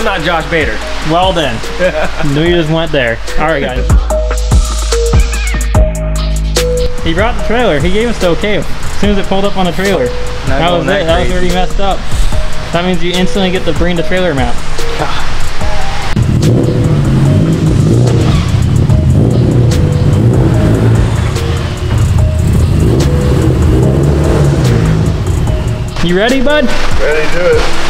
I'm not Josh Bader. Well then. Knew you just went there. All right, guys. He brought the trailer. He gave us the okay. As soon as it pulled up on the trailer. that was that it. That was crazy. where he messed up. That means you instantly get the bring the trailer map. You ready, bud? Ready to do it.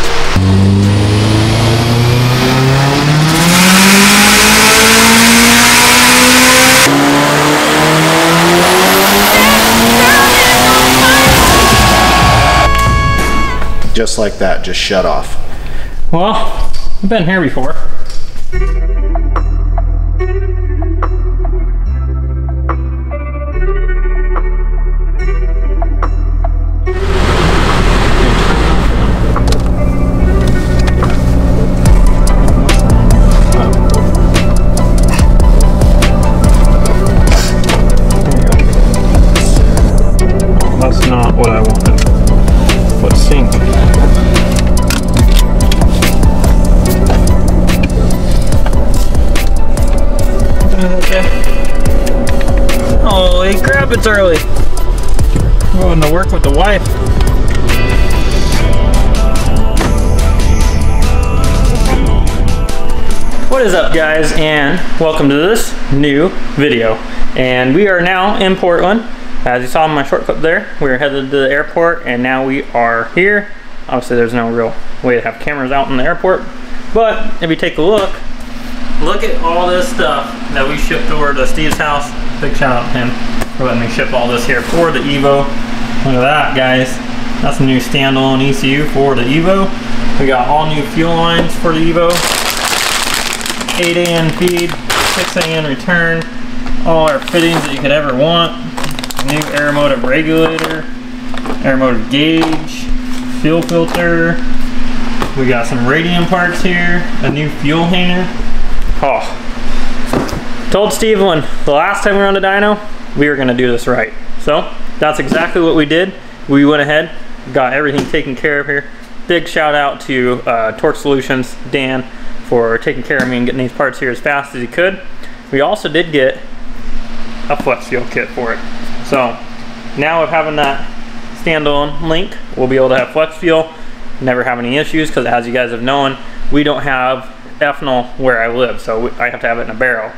Just like that, just shut off. Well, I've been here before. What is up guys and welcome to this new video. And we are now in Portland. As you saw in my short clip there, we are headed to the airport and now we are here. Obviously there's no real way to have cameras out in the airport. But if you take a look, look at all this stuff that we shipped over to Steve's house. Big shout out to him for letting me ship all this here for the Evo. Look at that, guys. That's a new standalone ECU for the Evo. We got all new fuel lines for the Evo. 8 AN feed, 6 AN return, all our fittings that you could ever want. New Aeromotive regulator, Aeromotive gauge, fuel filter. We got some radium parts here, a new fuel hanger, Oh. Told Steve when the last time we were on the dyno, we were gonna do this right. So that's exactly what we did. We went ahead, got everything taken care of here. Big shout out to uh, Torque Solutions, Dan, for taking care of me and getting these parts here as fast as he could. We also did get a flex fuel kit for it. So now with having that standalone link, we'll be able to have flex fuel, never have any issues because as you guys have known, we don't have ethanol where I live, so I have to have it in a barrel.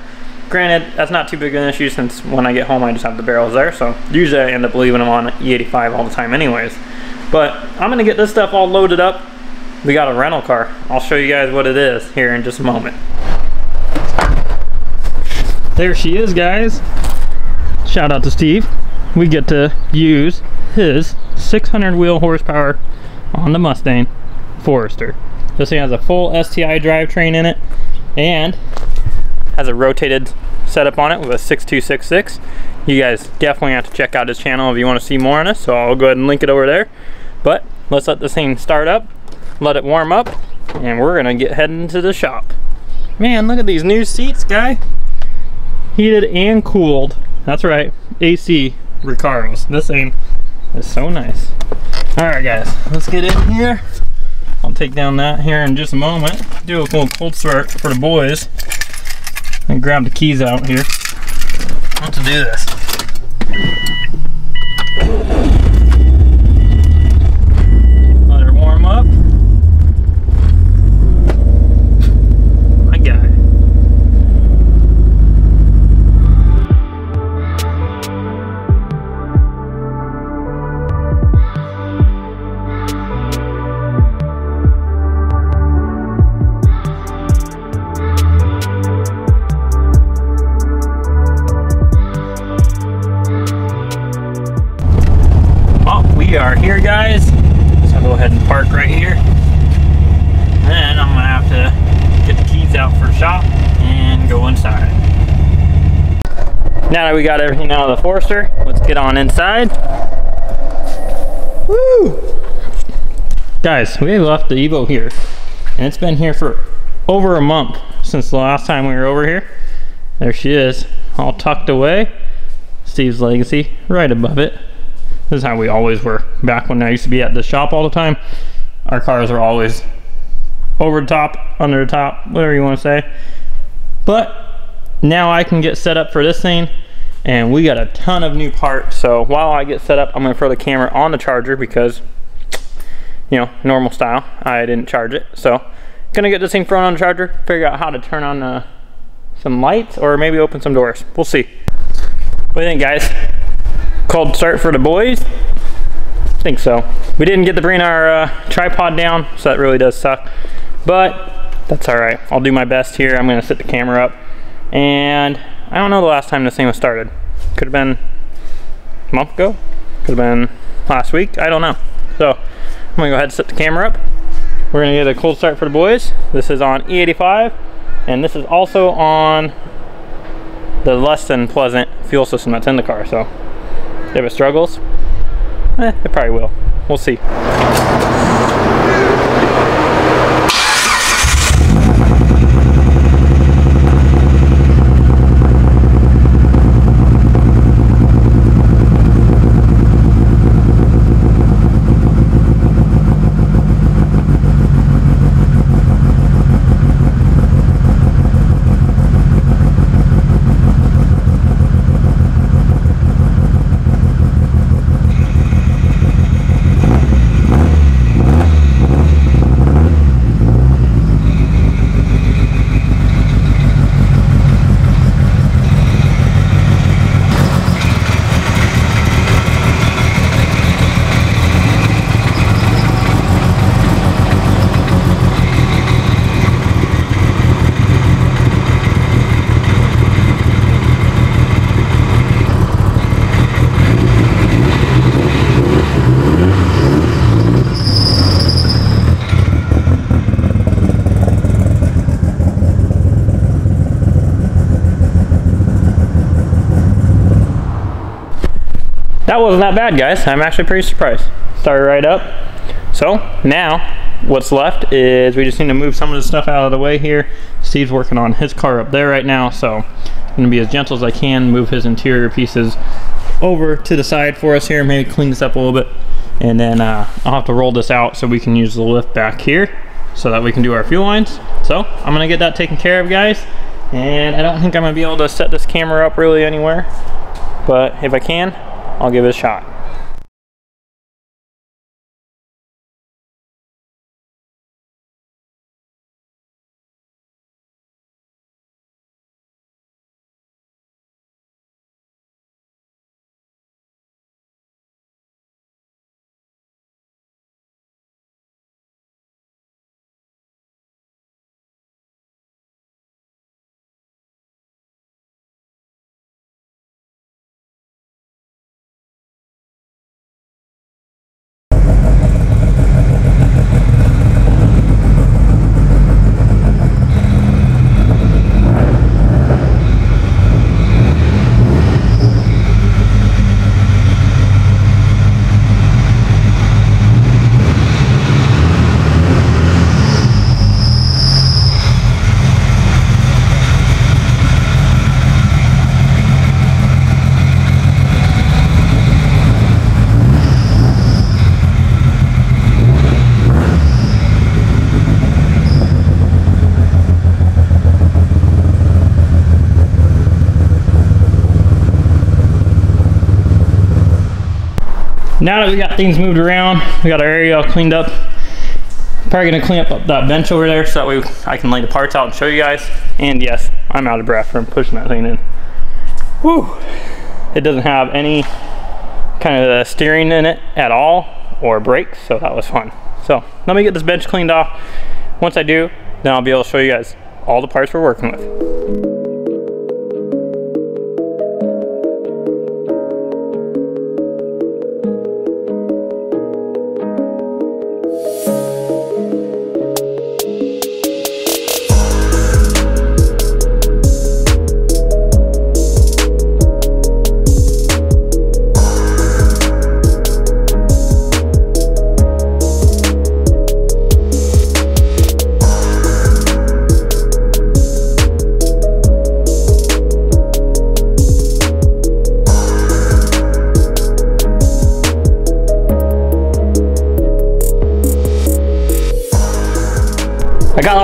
Granted, that's not too big of an issue since when I get home I just have the barrels there, so usually I end up leaving them on E85 all the time anyways. But I'm gonna get this stuff all loaded up. We got a rental car. I'll show you guys what it is here in just a moment. There she is, guys. Shout out to Steve. We get to use his 600 wheel horsepower on the Mustang Forester. This thing has a full STI drivetrain in it and has a rotated setup on it with a 6266. You guys definitely have to check out his channel if you want to see more on us, so I'll go ahead and link it over there. But let's let this thing start up, let it warm up, and we're gonna get heading to the shop. Man, look at these new seats, guy. Heated and cooled. That's right, AC Recaros. This thing is so nice. All right, guys, let's get in here. I'll take down that here in just a moment. Do a little cold start for the boys. And grab the keys out here. Want to do this. Let her warm up. Ahead and park right here. Then I'm gonna have to get the keys out for shop and go inside. Now that we got everything out of the Forester, let's get on inside. Woo! Guys, we left the Evo here, and it's been here for over a month since the last time we were over here. There she is, all tucked away. Steve's Legacy, right above it. This is how we always were back when I used to be at the shop all the time. our cars are always over the top, under the top, whatever you want to say. But now I can get set up for this thing and we got a ton of new parts. So while I get set up, I'm gonna throw the camera on the charger because, you know, normal style, I didn't charge it. So gonna get this thing thrown on the charger, figure out how to turn on uh, some lights or maybe open some doors. We'll see. What do you think guys? Cold start for the boys? I think so. We didn't get to bring our uh, tripod down, so that really does suck. But that's all right. I'll do my best here. I'm gonna set the camera up and I don't know the last time this thing was started. Could have been a month ago. Could have been last week. I don't know. So I'm gonna go ahead and set the camera up. We're gonna get a cold start for the boys. This is on E85 and this is also on the less than pleasant fuel system that's in the car. So if it struggles, eh, it probably will. We'll see. That wasn't that bad guys. I'm actually pretty surprised. Started right up. So now what's left is we just need to move some of the stuff out of the way here. Steve's working on his car up there right now so i'm gonna be as gentle as i can move his interior pieces over to the side for us here maybe clean this up a little bit. And then uh, i'll have to roll this out so we can use the lift back here so that we can do our fuel lines. So i'm gonna get that taken care of guys. And i don't think i'm gonna be able to set this camera up really anywhere. But if i can I'll give it a shot. Now that we got things moved around, we got our area all cleaned up, probably gonna clean up that bench over there so that way I can lay the parts out and show you guys. And yes, I'm out of breath from pushing that thing in. Whew. It doesn't have any kind of steering in it at all or brakes, so that was fun. So let me get this bench cleaned off. Once I do, then I'll be able to show you guys all the parts we're working with.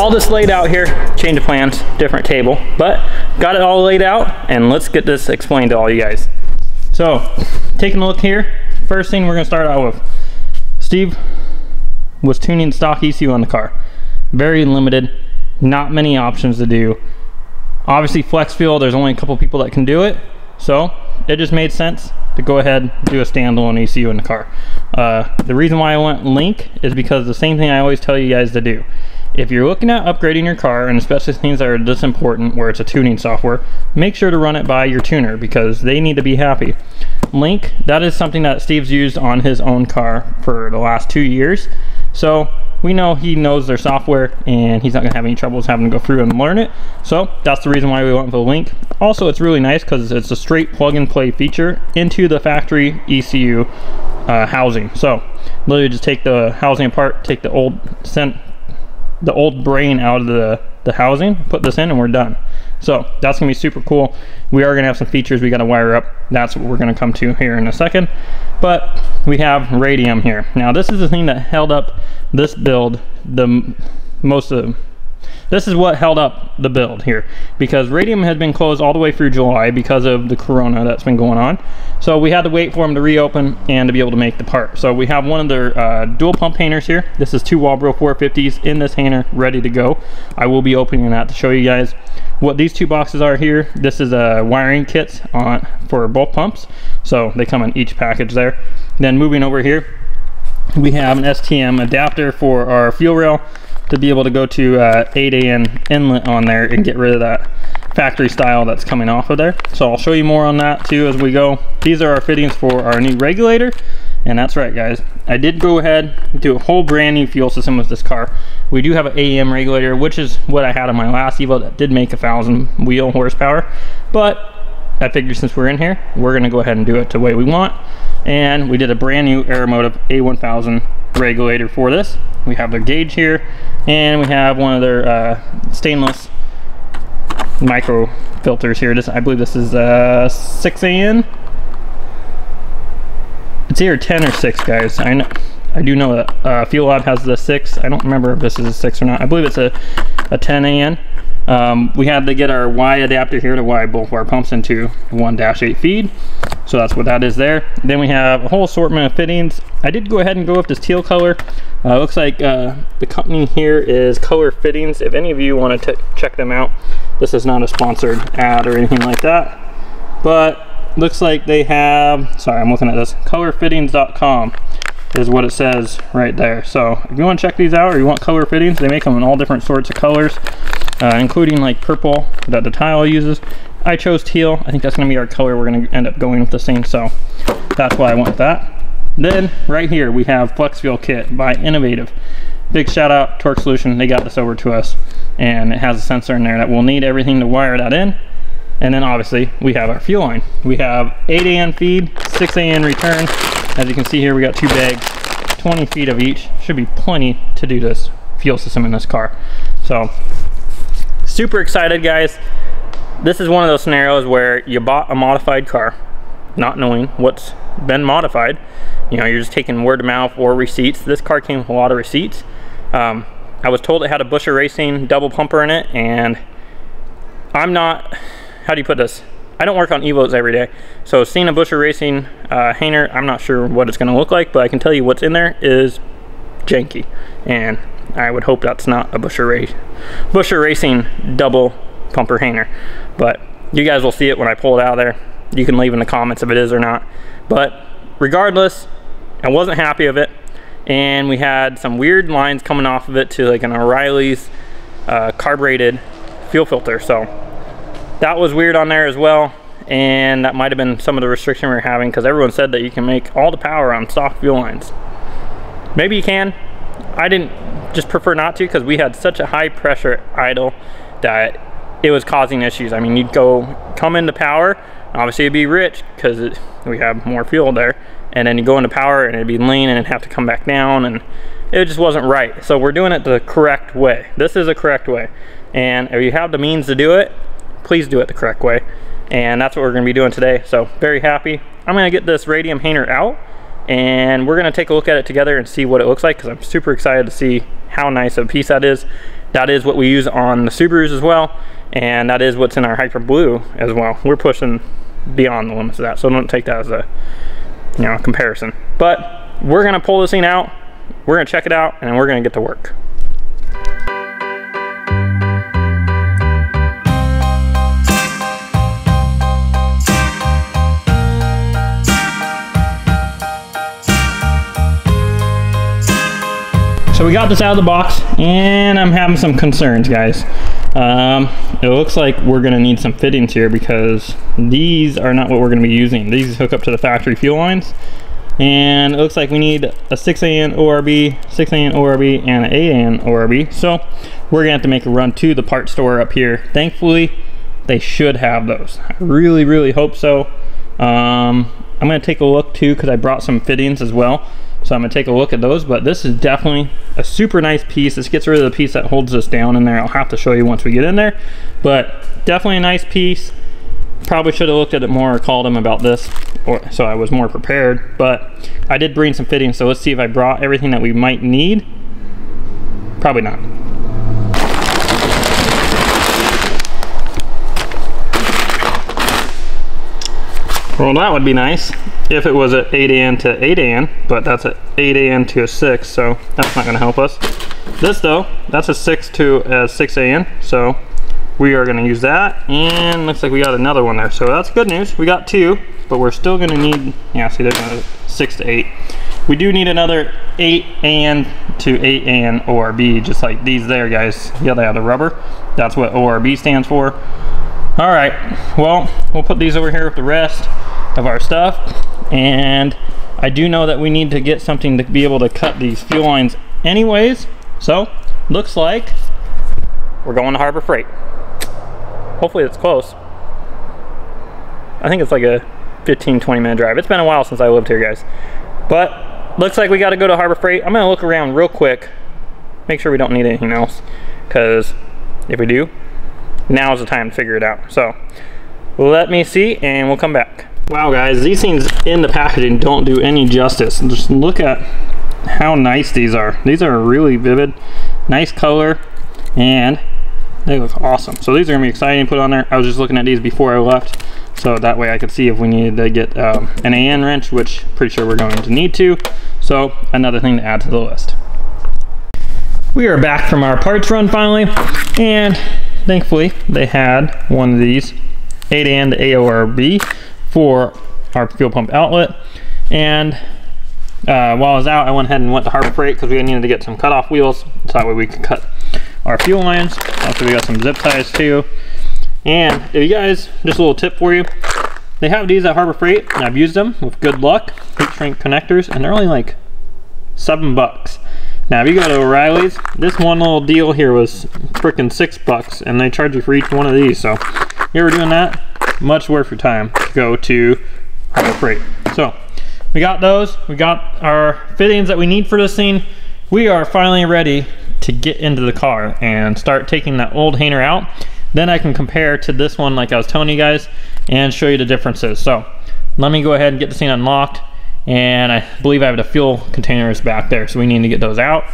All this laid out here, change of plans, different table, but got it all laid out and let's get this explained to all you guys. So, taking a look here, first thing we're gonna start out with. Steve was tuning stock ECU on the car. Very limited, not many options to do. Obviously flex fuel, there's only a couple people that can do it. So it just made sense to go ahead and do a standalone ECU in the car. Uh, the reason why I went link is because the same thing I always tell you guys to do. If you're looking at upgrading your car, and especially things that are this important where it's a tuning software, make sure to run it by your tuner because they need to be happy. Link, that is something that Steve's used on his own car for the last two years. So we know he knows their software and he's not gonna have any troubles having to go through and learn it. So that's the reason why we went with the link. Also, it's really nice because it's a straight plug and play feature into the factory ECU uh, housing. So literally just take the housing apart, take the old sent the old brain out of the, the housing, put this in and we're done. So that's gonna be super cool. We are gonna have some features we gotta wire up. That's what we're gonna come to here in a second. But we have radium here. Now this is the thing that held up this build the most of this is what held up the build here because radium had been closed all the way through July because of the corona that's been going on. So we had to wait for them to reopen and to be able to make the part. So we have one of their uh, dual pump painters here. This is two Walbro 450s in this hanger ready to go. I will be opening that to show you guys what these two boxes are here. This is a wiring kits on for both pumps. So they come in each package there. Then moving over here we have an STM adapter for our fuel rail to be able to go to uh, 8AN inlet on there and get rid of that factory style that's coming off of there. So I'll show you more on that too as we go. These are our fittings for our new regulator. And that's right guys, I did go ahead do a whole brand new fuel system with this car. We do have an AEM regulator, which is what I had on my last Evo that did make a thousand wheel horsepower. But I figured since we're in here, we're gonna go ahead and do it the way we want. And we did a brand new Aeromotive A1000 regulator for this. We have their gauge here, and we have one of their uh, stainless micro filters here. This, I believe this is uh, 6AN. It's either 10 or 6, guys. I know. I do know that uh, Fuelab has the 6. I don't remember if this is a 6 or not. I believe it's a, a 10 AN. Um, we had to get our Y adapter here to wire both our pumps into 1-8 feed. So that's what that is there. Then we have a whole assortment of fittings. I did go ahead and go with this teal color. Uh, looks like uh, the company here is Color Fittings. If any of you want to check them out, this is not a sponsored ad or anything like that. But looks like they have, sorry, I'm looking at this, colorfittings.com is what it says right there. So if you want to check these out or you want color fittings, they make them in all different sorts of colors, uh, including like purple that the tile uses. I chose teal. I think that's going to be our color we're going to end up going with the same. So that's why I with that. Then right here we have Flex Fuel Kit by Innovative. Big shout out Torque Solution. They got this over to us and it has a sensor in there that will need everything to wire that in. And then obviously we have our fuel line. We have 8 AN feed, 6 AN return, as you can see here, we got two bags, 20 feet of each. Should be plenty to do this fuel system in this car. So, super excited, guys. This is one of those scenarios where you bought a modified car, not knowing what's been modified. You know, you're just taking word of mouth or receipts. This car came with a lot of receipts. Um, I was told it had a Buschur Racing double pumper in it, and I'm not, how do you put this? I don't work on Evos every day. So seeing a Buschur Racing uh, I'm not sure what it's gonna look like, but I can tell you what's in there is janky. And I would hope that's not a Buschur, Ra Buschur Racing double pumper hanger. But you guys will see it when I pull it out of there. You can leave in the comments if it is or not. But regardless, I wasn't happy of it. And we had some weird lines coming off of it to like an O'Reilly's uh, carbureted fuel filter. So that was weird on there as well and that might have been some of the restriction we were having because everyone said that you can make all the power on stock fuel lines. Maybe you can. I didn't just prefer not to because we had such a high pressure idle that it was causing issues. I mean you'd go come into power obviously it'd be rich because we have more fuel there and then you go into power and it'd be lean and it'd have to come back down and it just wasn't right. So we're doing it the correct way. This is a correct way. And if you have the means to do it please do it the correct way. And that's what we're gonna be doing today. So very happy. I'm gonna get this radium hanger out and we're gonna take a look at it together and see what it looks like because I'm super excited to see how nice of a piece that is. that is what we use on the Subarus as well. And that is what's in our Hyper Blue as well. We're pushing beyond the limits of that. So don't take that as a, you know, comparison. But we're gonna pull this thing out, we're gonna check it out, and we're gonna get to work. So we got this out of the box and I'm having some concerns guys. Um, it looks like we're gonna need some fittings here because these are not what we're gonna be using. These hook up to the factory fuel lines and it looks like we need a 6AN ORB, 6AN ORB, and an 8AN ORB. So we're gonna have to make a run to the part store up here. Thankfully, they should have those. I really, really hope so. Um, I'm gonna take a look too because I brought some fittings as well. So I'm gonna take a look at those, but this is definitely a super nice piece. This gets rid of the piece that holds us down in there. I'll have to show you once we get in there, but definitely a nice piece. Probably should have looked at it more or called him about this, or so I was more prepared, but I did bring some fittings, so let's see if I brought everything that we might need. Probably not. Well, that would be nice if it was at 8 AN to 8 AN, but that's at 8 AN to a 6, so that's not gonna help us. This though, that's a 6 to uh, a 6 AN, so we are gonna use that, and looks like we got another one there, so that's good news. We got two, but we're still gonna need, yeah, see there's a 6 to 8. We do need another 8 AN to 8 AN ORB, just like these there, guys. Yeah, they have the rubber. That's what ORB stands for. All right, well, we'll put these over here with the rest of our stuff. And I do know that we need to get something to be able to cut these fuel lines anyways. So, looks like we're going to Harbor Freight. Hopefully it's close. I think it's like a 15, 20 minute drive. It's been a while since I lived here, guys. But, looks like we got to go to Harbor Freight. I'm going to look around real quick. Make sure we don't need anything else. Because if we do, now is the time to figure it out. So let me see and we'll come back. Wow guys, these things in the packaging don't do any justice. Just look at how nice these are. These are really vivid, nice color, and they look awesome. So these are gonna be exciting to put on there. I was just looking at these before I left, so that way I could see if we needed to get um, an AN wrench, which pretty sure we're going to need to. So another thing to add to the list. We are back from our parts run finally, and thankfully they had one of these 8 and AORB for our fuel pump outlet. And uh, while I was out I went ahead and went to Harbor Freight because we needed to get some cutoff wheels so that way we could cut our fuel lines. Also we got some zip ties too. And if you guys just a little tip for you. They have these at Harbor Freight and I've used them with good luck heat shrink connectors and they're only like seven bucks now, if you go to O'Reilly's, this one little deal here was freaking six bucks, and they charge you for each one of these. So, you ever doing that? Much worth your time to go to Harbor Freight. So, we got those. We got our fittings that we need for this thing. We are finally ready to get into the car and start taking that old hanger out. Then I can compare to this one like I was telling you guys and show you the differences. So, let me go ahead and get this thing unlocked and I believe I have the fuel containers back there so we need to get those out.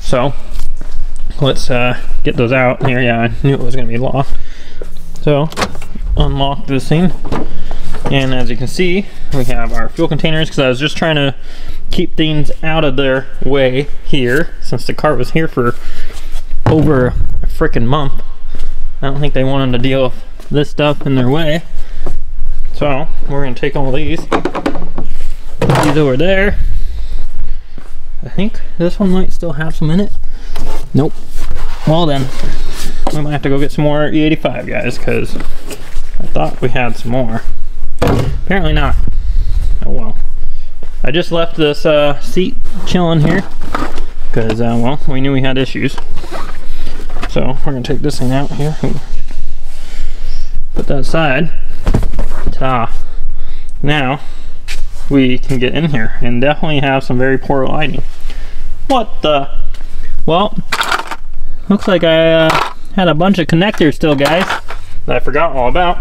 So let's uh, get those out. Here yeah I knew it was gonna be locked. So unlock this thing. And as you can see we have our fuel containers because I was just trying to keep things out of their way here since the car was here for over a freaking month. I don't think they wanted to deal with this stuff in their way. So we're gonna take all these these over there. I think this one might still have some in it. Nope. Well then, we might have to go get some more E85 guys because I thought we had some more. Apparently not. Oh well. I just left this uh, seat chilling here because, uh, well, we knew we had issues. So we're going to take this thing out here. Put that aside. Ta. Now, we can get in here and definitely have some very poor lighting. What the? Well, looks like I uh, had a bunch of connectors still, guys, that I forgot all about.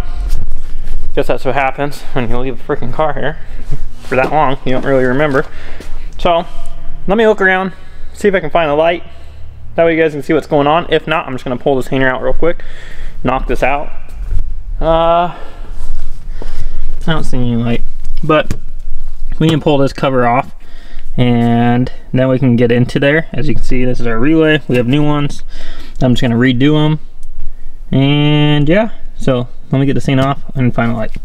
Guess that's what happens when you leave a freaking car here for that long. You don't really remember. So, let me look around, see if I can find a light, That way you guys can see what's going on. If not, I'm just gonna pull this hanger out real quick, knock this out. Uh, I don't see any light, but we can pull this cover off and then we can get into there. As you can see, this is our relay. We have new ones. I'm just gonna redo them. And yeah, so let me get the scene off and find a light.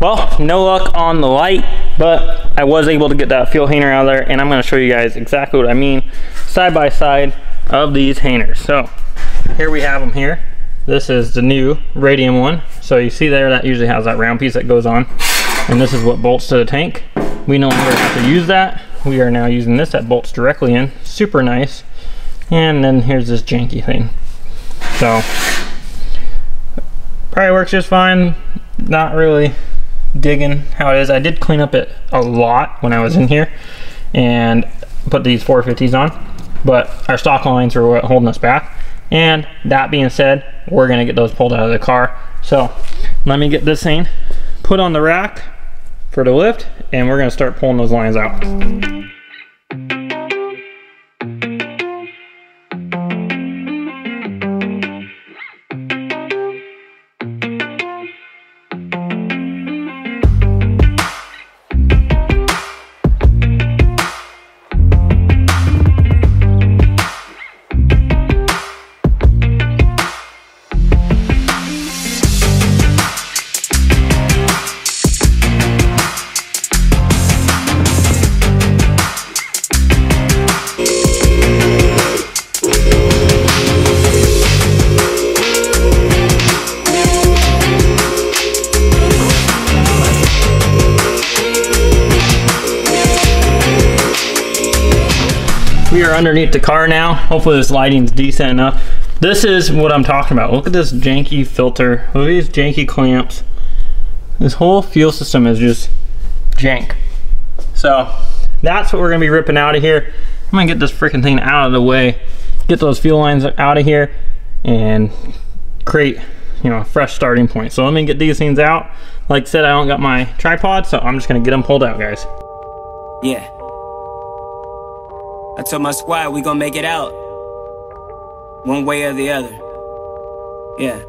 Well, no luck on the light, but I was able to get that fuel hanger out of there and I'm gonna show you guys exactly what I mean side by side of these hangers. So here we have them here. This is the new radium one. So you see there, that usually has that round piece that goes on. And this is what bolts to the tank. We no longer have to use that. We are now using this that bolts directly in. Super nice. And then here's this janky thing. So, probably works just fine. Not really digging how it is. I did clean up it a lot when I was in here and put these 450s on. But our stock lines were holding us back. And that being said, we're gonna get those pulled out of the car. So let me get this thing put on the rack for the lift and we're gonna start pulling those lines out. Hopefully this lighting's decent enough. This is what I'm talking about. Look at this janky filter. Look at these janky clamps. This whole fuel system is just jank. So that's what we're gonna be ripping out of here. I'm gonna get this freaking thing out of the way, get those fuel lines out of here, and create you know a fresh starting point. So let me get these things out. Like I said, I don't got my tripod, so I'm just gonna get them pulled out, guys. Yeah. I told my squad we gonna make it out. One way or the other. Yeah.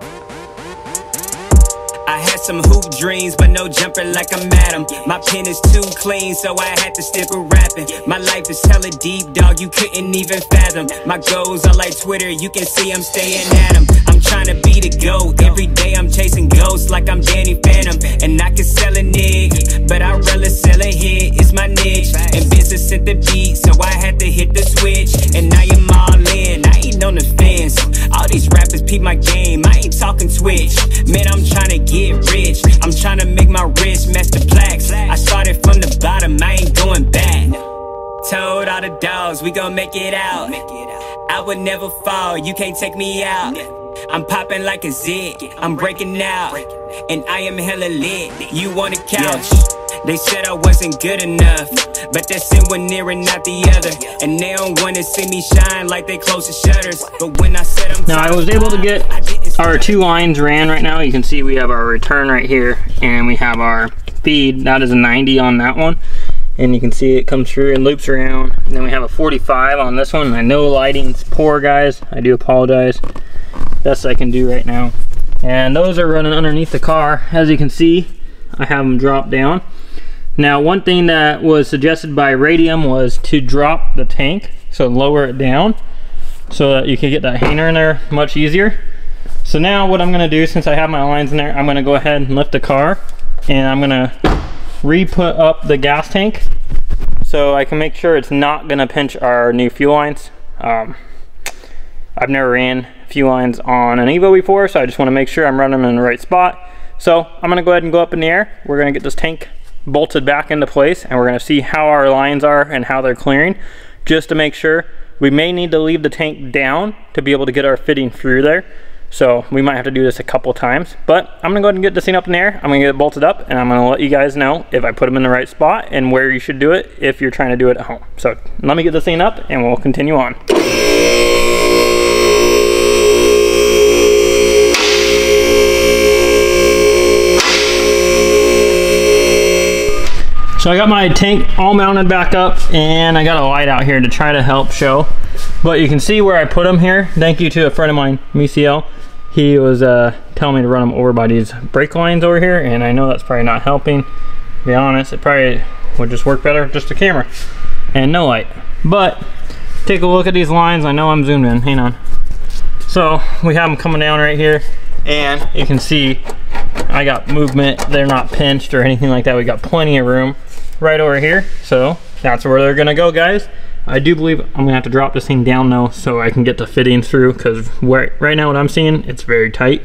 I had some hoop dreams, but no jumper like I'm Adam. My pen is too clean, so I had to stick with rapping. My life is hella deep, dog, you couldn't even fathom. My goals are like Twitter, you can see I'm staying at 'em. I'm trying to be the GOAT. Every day I'm chasing ghosts like I'm Danny Phantom. And I can sell a nigga, but I'd rather sell a hit, it's my niche. And business at the beat, so I had to hit the switch. And now I am all in, I ain't on the fence. All these rappers peep my game, I ain't talking Twitch. Man, I'm trying to get rich. I'm trying to make my wrist the plaques. I started from the bottom, I ain't going back. Told all the dogs, we gon' make it out. I would never fall, you can't take me out. I'm popping like a zit, I'm breaking out. And I am hella lit, you on the couch. They said I wasn't good enough, but that sin one near and not the other. And they don't wanna see me shine like they close the shutters. But when I said I'm Now I was able to get our two lines ran right now. You can see we have our return right here and we have our feed. That is a 90 on that one. And you can see it comes through and loops around. And then we have a 45 on this one. I know lighting's poor guys. I do apologize. Best I can do right now. And those are running underneath the car. As you can see, I have them drop down. Now one thing that was suggested by Radium was to drop the tank, so lower it down so that you can get that hanger in there much easier. So now what I'm gonna do, since I have my lines in there, I'm gonna go ahead and lift the car and I'm gonna re-put up the gas tank so I can make sure it's not gonna pinch our new fuel lines. Um, I've never ran fuel lines on an Evo before, so I just wanna make sure I'm running them in the right spot. So I'm gonna go ahead and go up in the air. We're gonna get this tank bolted back into place and we're gonna see how our lines are and how they're clearing just to make sure. We may need to leave the tank down to be able to get our fitting through there. So we might have to do this a couple times, but I'm gonna go ahead and get this thing up in the air. I'm gonna get it bolted up and I'm gonna let you guys know if I put them in the right spot and where you should do it if you're trying to do it at home. So let me get this thing up and we'll continue on. So I got my tank all mounted back up and I got a light out here to try to help show. But you can see where I put them here. Thank you to a friend of mine, Michiel. He was uh, telling me to run them over by these brake lines over here, and I know that's probably not helping. To be honest, it probably would just work better just a camera and no light. But take a look at these lines. I know I'm zoomed in. Hang on. So we have them coming down right here, and you can see I got movement. They're not pinched or anything like that. We got plenty of room right over here. So that's where they're gonna go, guys. I do believe I'm gonna have to drop this thing down though so I can get the fitting through because right, now what I'm seeing, it's very tight.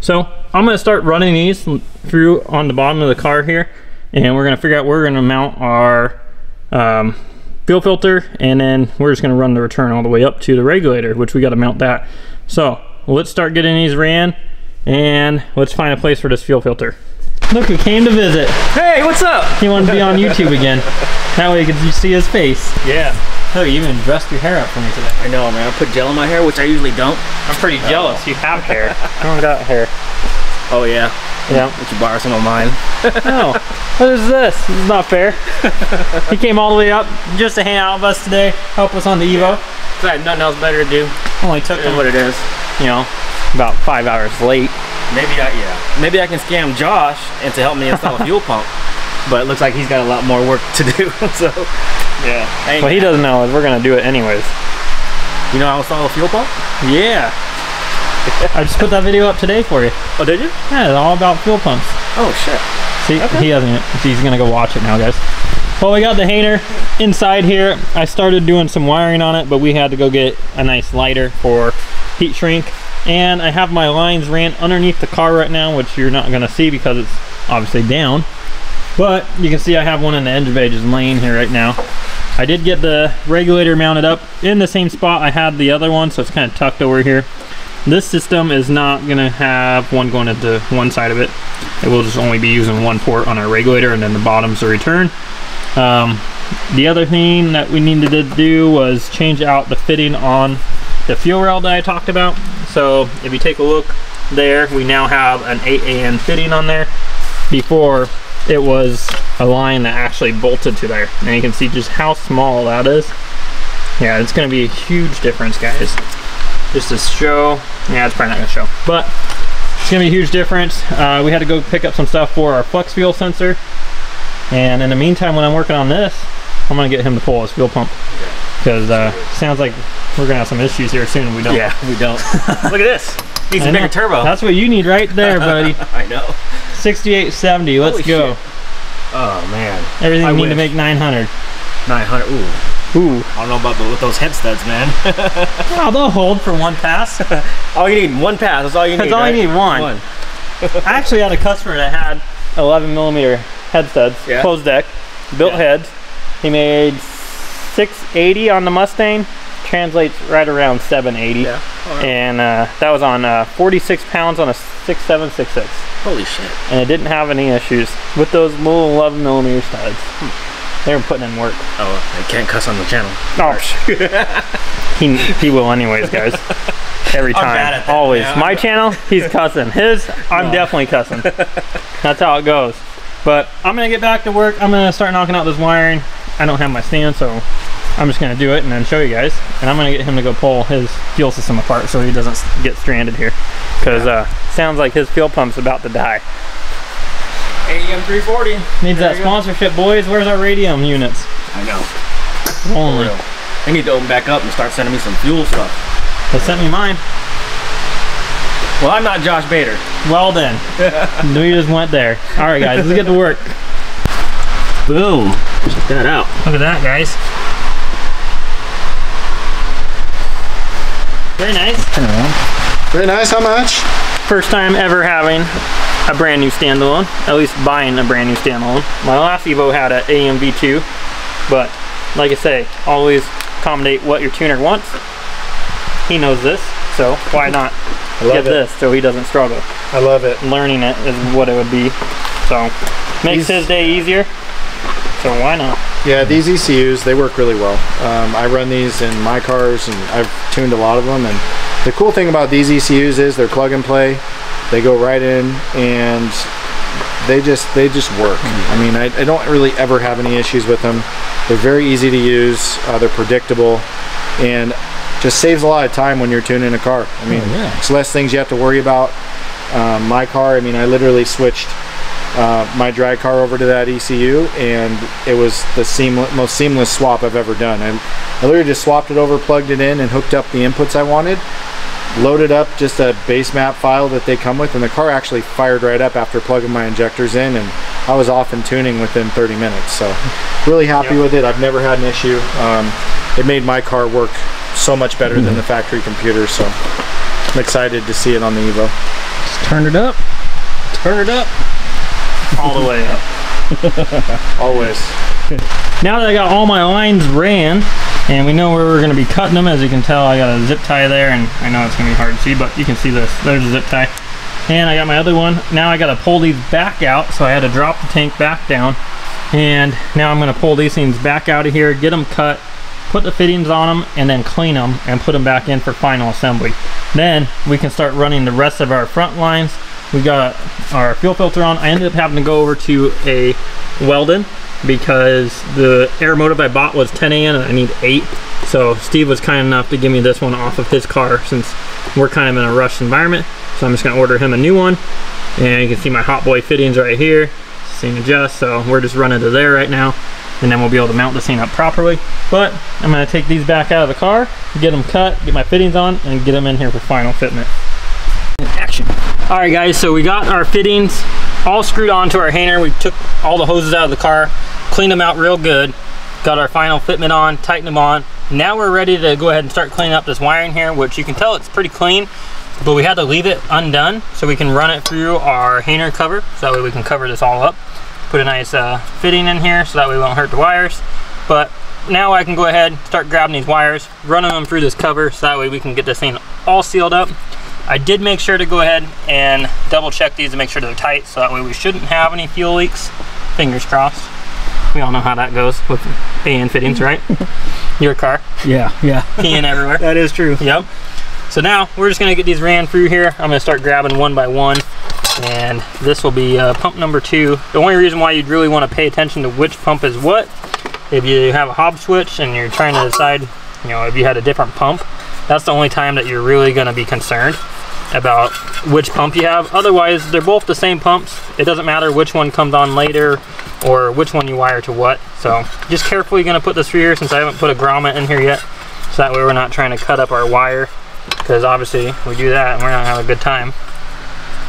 So I'm gonna start running these through on the bottom of the car here and we're gonna figure out where we're gonna mount our um, fuel filter and then we're just gonna run the return all the way up to the regulator which we gotta mount that. So let's start getting these ran and let's find a place for this fuel filter. Look who came to visit. Hey, what's up? He wanted to be on YouTube again. That way you can see his face. Yeah. Look, you even dressed your hair up for me today. I know, man. I put gel in my hair, which I usually don't. I'm pretty jealous. You have hair. I don't got hair. Oh, yeah. Yeah. Let you borrow some of mine. No. What is this? This is not fair. he came all the way up just to hang out with us today, help us on the Evo. So I had nothing else better to do. Only took him, what it is. you know, about five hours late. Maybe I, yeah. Maybe I can scam Josh into help me install a fuel pump. But it looks like he's got a lot more work to do. so, yeah. I ain't What he doesn't know is we're gonna do it anyways. You know how to install a fuel pump? Yeah. I just put that video up today for you. Oh, did you? Yeah, it's all about fuel pumps. Oh, shit. See, Okay. he hasn't. He's gonna go watch it now, guys. Well, we got the hanger inside here. I started doing some wiring on it, but we had to go get a nice lighter for heat shrink. And I have my lines ran underneath the car right now, which you're not gonna see because it's obviously down. But you can see I have one in the engine bay just laying here right now. I did get the regulator mounted up in the same spot I had the other one, so it's kind of tucked over here. This system is not gonna have one going into one side of it. It will just only be using one port on our regulator and then the bottom's the return. Um, the other thing that we needed to do was change out the fitting on the fuel rail that I talked about. So if you take a look there, we now have an 8AN fitting on there. Before it was a line that actually bolted to there. And you can see just how small that is. Yeah, it's gonna be a huge difference, guys. Just to show, yeah, it's probably not gonna show, but it's gonna be a huge difference. Uh, we had to go pick up some stuff for our flex fuel sensor. And in the meantime, when I'm working on this, I'm gonna get him to pull his fuel pump. Because uh, sounds like we're gonna have some issues here soon. We don't. Yeah, we don't. Look at this. Needs I a know. bigger turbo. That's what you need right there, buddy. I know. 6870. Let's Holy go. shit. Oh, man. Everything I need to make 900. 900. Ooh. Ooh. I don't know about the, with those head studs, man. Oh, they'll hold for one pass. all you need, one pass. That's all you need. That's all you need, one. One. I actually had a customer that had 11 millimeter head studs, Yeah. closed deck, built Yeah. heads. He made 680 on the Mustang, translates right around 780. Yeah. Right. And uh, that was on uh, 46 pounds on a 6766. Holy shit. And it didn't have any issues with those little 11 millimeter studs. They were putting in work. Oh, I can't cuss on the channel. Oh, he, he will anyways, guys. Every time. Always. man. My channel, he's cussing. His, I'm definitely cussing. That's how it goes. But I'm going to get back to work. I'm going to start knocking out this wiring. I don't have my stand, so I'm just going to do it and then show you guys. And I'm going to get him to go pull his fuel system apart so he doesn't get stranded here. Because uh, sounds like his fuel pump's about to die. AEM 340. Needs There that you go. sponsorship, boys. Where's our radium units? I know. Only. Real. They need to open back up and start sending me some fuel stuff. They sent me mine. Well, I'm not Josh Bader. Well then, we just went there. All right, guys, let's get to work. Boom. Check that out. Look at that, guys. Very nice. Very nice. How much? First time ever having a brand new standalone, at least buying a brand new standalone. My last Evo had an AEM V2, but like I say, always accommodate what your tuner wants. He knows this, so why not get it. this so he doesn't struggle. I love it. Learning it is what it would be. So makes He's- his day easier. So why not? Yeah, these ECUs they work really well. Um, I run these in my cars, and I've tuned a lot of them. And the cool thing about these ECUs is they're plug and play. They go right in, and they just they just work. I mean, I, I don't really ever have any issues with them. They're very easy to use. Uh, they're predictable, and just saves a lot of time when you're tuning a car. I mean, Oh, yeah. it's less things you have to worry about. Um, my car, I mean, I literally switched uh, my drag car over to that ECU, and it was the seamless, most seamless swap I've ever done. I, I literally just swapped it over, plugged it in, and hooked up the inputs I wanted. Loaded up just a base map file that they come with, and the car actually fired right up after plugging my injectors in, and I was off and tuning within 30 minutes. So, really happy Yep. with it. I've never had an issue. Um, it made my car work so much better than the factory computer. So, I'm excited to see it on the Evo. Just turn it up. Turn it up. All the way up. Always. Now that I got all my lines ran, and we know where we're going to be cutting them, as you can tell, I got a zip tie there, and I know it's going to be hard to see, but you can see this. There's a zip tie. And I got my other one. Now I got to pull these back out, so I had to drop the tank back down. And now I'm going to pull these things back out of here, get them cut, put the fittings on them, and then clean them and put them back in for final assembly. Then we can start running the rest of our front lines. We got our fuel filter on. I ended up having to go over to a Weldon because the Aeromotive I bought was 10 AN and I need 8. So Steve was kind enough to give me this one off of his car since we're kind of in a rush environment. So I'm just gonna order him a new one. And you can see my Hot Boy fittings right here. Same adjust, so we're just running to there right now. And then we'll be able to mount the scene up properly. But I'm gonna take these back out of the car, get them cut, get my fittings on, and get them in here for final fitment. All right guys, so we got our fittings all screwed onto our hanger. We took all the hoses out of the car, cleaned them out real good, got our final fitment on, tightened them on. Now we're ready to go ahead and start cleaning up this wiring here, which you can tell it's pretty clean, but we had to leave it undone so we can run it through our hanger cover, so that way we can cover this all up. Put a nice uh, fitting in here so that way we won't hurt the wires. But now I can go ahead, and start grabbing these wires, running them through this cover so that way we can get this thing all sealed up. I did make sure to go ahead and double check these to make sure they're tight so that way we shouldn't have any fuel leaks. Fingers crossed. We all know how that goes with AN fittings, right? Your car, Yeah, yeah. peeing everywhere. That is true. Yep. So now we're just gonna get these ran through here. I'm gonna start grabbing one by one and this will be uh, pump number two. The only reason why you'd really wanna pay attention to which pump is what, if you have a Hobbs switch and you're trying to decide, you know, if you had a different pump, that's the only time that you're really gonna be concerned about which pump you have. Otherwise, they're both the same pumps. It doesn't matter which one comes on later or which one you wire to what. So just carefully gonna put this through here since I haven't put a grommet in here yet. So that way we're not trying to cut up our wire because obviously we do that and we're not gonna have a good time.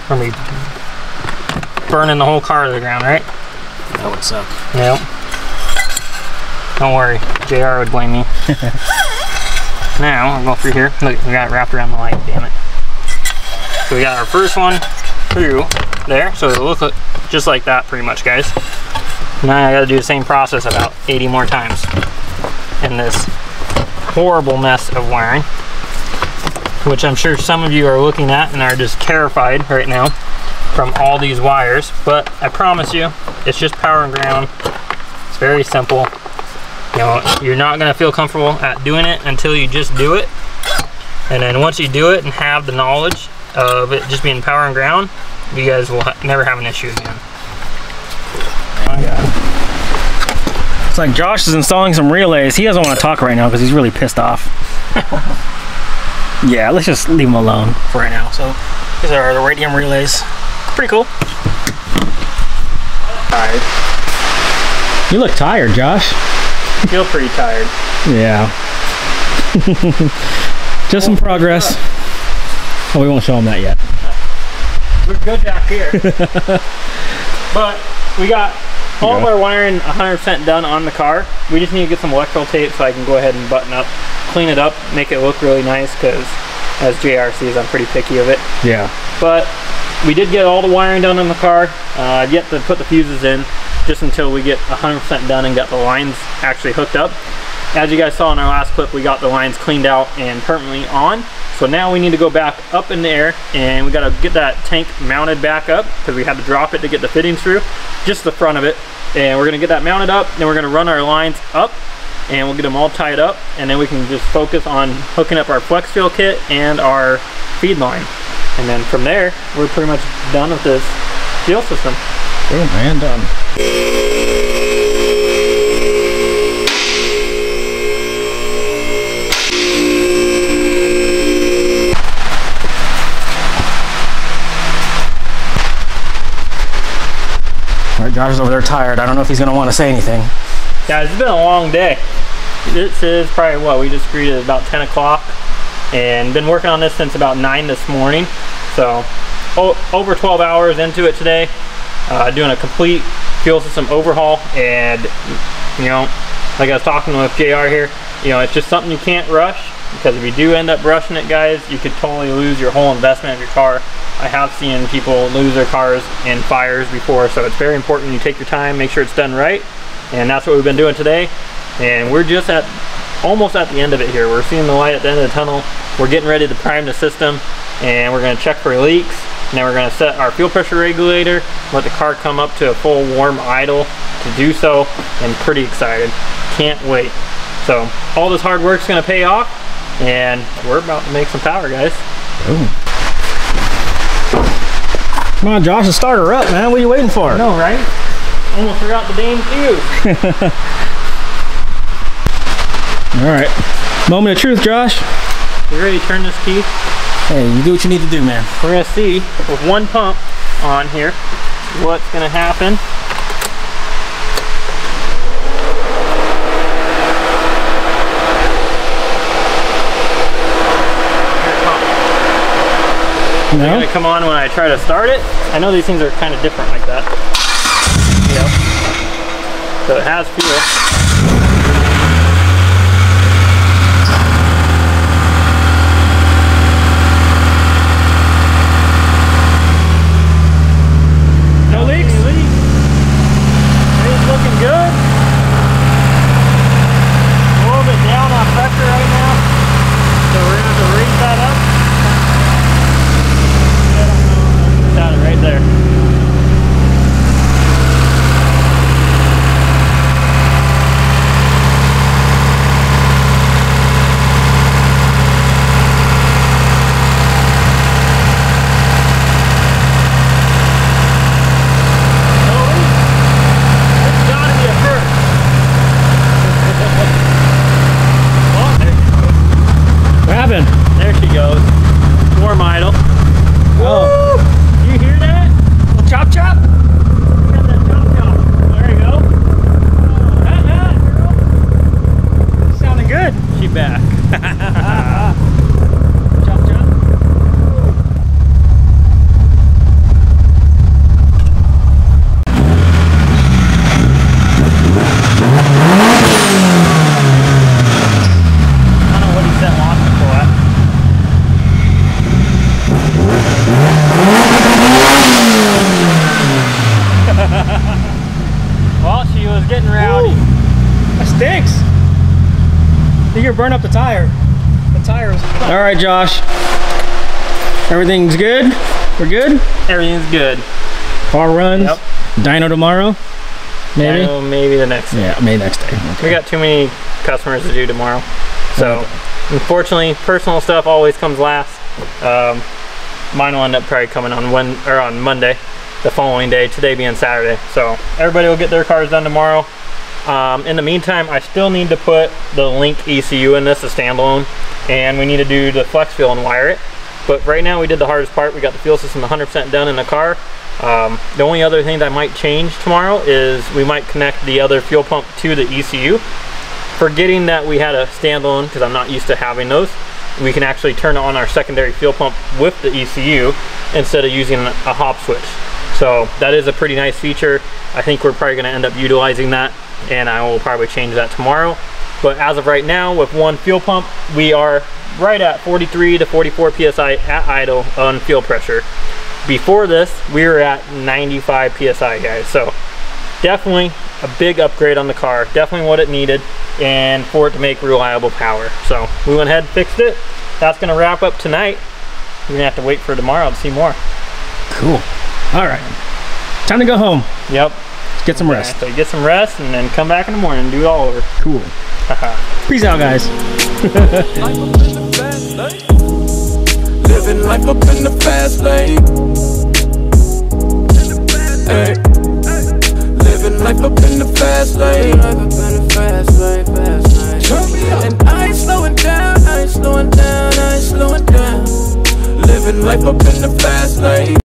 We're gonna be burning the whole car to the ground, right? That would suck. Yep. Don't worry, JR would blame me. now, I'll go through here. Look, we got it wrapped around the light, damn it. So we got our first one through there, so it'll look just like that pretty much, guys. Now I gotta do the same process about 80 more times in this horrible mess of wiring, which I'm sure some of you are looking at and are just terrified right now from all these wires, but I promise you, it's just power and ground. It's very simple. You know, you're not gonna feel comfortable at doing it until you just do it. And then once you do it and have the knowledge of it just being power and ground, you guys will ha never have an issue again. Oh, it's like Josh is installing some relays. He doesn't want to talk right now because he's really pissed off. yeah, let's just leave him alone for right now. So these are the Radium relays. Pretty cool. Alright. You look tired, Josh. Feel pretty tired. Yeah. just some progress. Oh, we won't show them that yet. We're good back here. but we got all of our wiring 100% done on the car. We just need to get some electrical tape so I can go ahead and button up, clean it up, make it look really nice because as JR sees, I'm pretty picky of it. Yeah. But we did get all the wiring done on the car. Uh, I've yet to put the fuses in just until we get 100% done and got the lines actually hooked up. As you guys saw in our last clip, we got the lines cleaned out and permanently on. So now we need to go back up in the air and we gotta get that tank mounted back up because we had to drop it to get the fittings through, just the front of it. And we're gonna get that mounted up, then we're gonna run our lines up and we'll get them all tied up and then we can just focus on hooking up our flex fuel kit and our feed line. And then from there, we're pretty much done with this fuel system. Boom, and done. Right, over there tired. I don't know if he's gonna want to say anything. Guys, it's been a long day. This is probably what we just agreed at about 10 o'clock, and been working on this since about 9 this morning. So, over 12 hours into it today, uh, doing a complete fuel system overhaul, and you know, like I was talking with JR here, you know, it's just something you can't rush because if you do end up brushing it, guys, you could totally lose your whole investment of your car. I have seen people lose their cars in fires before, so it's very important you take your time, make sure it's done right, and that's what we've been doing today. And we're just at almost at the end of it here. We're seeing the light at the end of the tunnel. We're getting ready to prime the system, and we're going to check for leaks. Then we're going to set our fuel pressure regulator, let the car come up to a full warm idle to do so, and pretty excited. Can't wait. So all this hard work's going to pay off, and we're about to make some power, guys. Ooh. Come on, Josh, start her up, man. What are you waiting for? I know, right? Almost forgot the damn fuse. All right. Moment of truth, Josh. You ready to turn this key? Hey, you do what you need to do, man. We're gonna see with one pump on here what's gonna happen No? They're gonna come on when I try to start it. I know these things are kind of different like that. Yep. So it has fuel. No leaks? It's looking good. A little bit down on pressure right now. So we're gonna have to raise that up. Got it right there. No leak. It's gotta be a first. Oh, there- What happened? There she goes. Warm idle. Oh. You hear that? Chop chop? Got that chop chop. There you go. Ah, ah, Sounding good. girl. She back. Chop chop. I don't know what he set launch control at. well, she was getting rowdy. That stinks. You're gonna burn up the tire. The tires. All right, Josh. Everything's good. We're good. Everything's good. Car runs. Yep. Dyno tomorrow. Maybe. Know maybe the next day. Yeah, maybe next day. We got too many customers to do tomorrow. So, unfortunately, personal stuff always comes last. Um, mine will end up probably coming on when or on Monday, the following day. Today being Saturday. So everybody will get their cars done tomorrow. Um, in the meantime, I still need to put the Link ECU in this, a standalone, and we need to do the flex fuel and wire it. But right now we did the hardest part. We got the fuel system 100% done in the car. Um, the only other thing that might change tomorrow is we might connect the other fuel pump to the ECU. Forgetting that we had a standalone, because I'm not used to having those, we can actually turn on our secondary fuel pump with the ECU instead of using a Hobbs switch. So that is a pretty nice feature. I think we're probably going to end up utilizing that and I will probably change that tomorrow. But as of right now, with one fuel pump, we are right at 43 to 44 PSI at idle on fuel pressure. Before this, we were at 95 PSI, guys. So definitely a big upgrade on the car. Definitely what it needed and for it to make reliable power. So we went ahead and fixed it. That's gonna wrap up tonight. We're gonna have to wait for tomorrow to see more. Cool. All right. Time to go home. Yep. Get some rest. So get some rest and then come back in the morning and do it all over. Cool. Peace out, guys. Living life up in the fast lane. Hey. Living life up in the fast lane. And I ain't slowing down, I ain't slowing down, I ain't slowing down. Living life up in the fast lane.